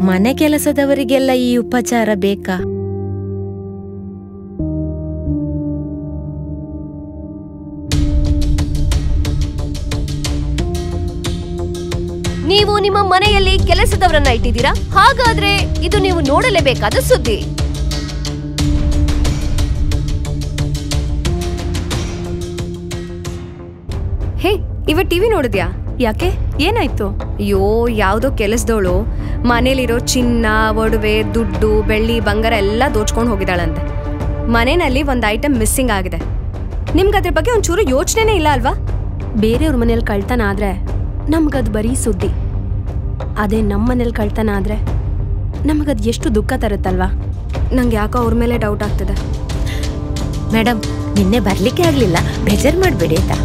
ಮನೆ ಕೆಲಸದವರಿಗೆಲ್ಲ ಈ ಉಪಚಾರ ಬೇಕಾ? ನೀವು ನಿಮ್ಮ ಮನೆಯಲ್ಲಿ ಕೆಲಸದವರನ್ನ ಇಟ್ಟಿದ್ದೀರಾ? ಹಾಗಾದ್ರೆ ಇದು ನೀವು ನೋಡಲೇಬೇಕಾದ ಸುದ್ದಿ. ಹೇ, ಇವ ಟಿವಿ ನೋಡಿದ್ಯಾ? ಯಾಕೆ? ಏನಾಯ್ತು? ಅಯ್ಯೋ, ಯಾವುದೋ ಕೆಲಸದವಳು ಮನೇಲಿರೋ ಚಿನ್ನ ಒಡವೆ ದುಡ್ಡು ಬೆಳ್ಳಿ ಬಂಗಾರ ಎಲ್ಲ ದೋಚ್ಕೊಂಡು ಹೋಗಿದ್ದಾಳಂತೆ. ಮನೆಯಲ್ಲಿ ಒಂದು ಐಟಮ್ ಮಿಸ್ಸಿಂಗ್ ಆಗಿದೆ. ನಿಮ್ಗೆ ಅದ್ರ ಬಗ್ಗೆ ಒಂಚೂರು ಯೋಚನೆನೇ ಇಲ್ಲ ಅಲ್ವಾ? ಬೇರೆಯವ್ರ ಮನೇಲಿ ಕಳ್ತನ ಆದ್ರೆ ನಮ್ಗದು ಬರೀ ಸುದ್ದಿ. ಅದೇ ನಮ್ಮ ಮನೇಲಿ ಕಳ್ತನ ಆದ್ರೆ ನಮಗದು ಎಷ್ಟು ದುಃಖ ತರುತ್ತಲ್ವಾ? ನಂಗೆ ಯಾಕೋ ಅವ್ರ ಮೇಲೆ ಡೌಟ್ ಆಗ್ತದೆ. ಮೇಡಮ್ ನಿನ್ನೆ ಬರಲಿಕ್ಕೆ ಆಗಲಿಲ್ಲ. ಬೇಜಾರು ಮಾಡಬೇಡಿ ಆಯ್ತಾ?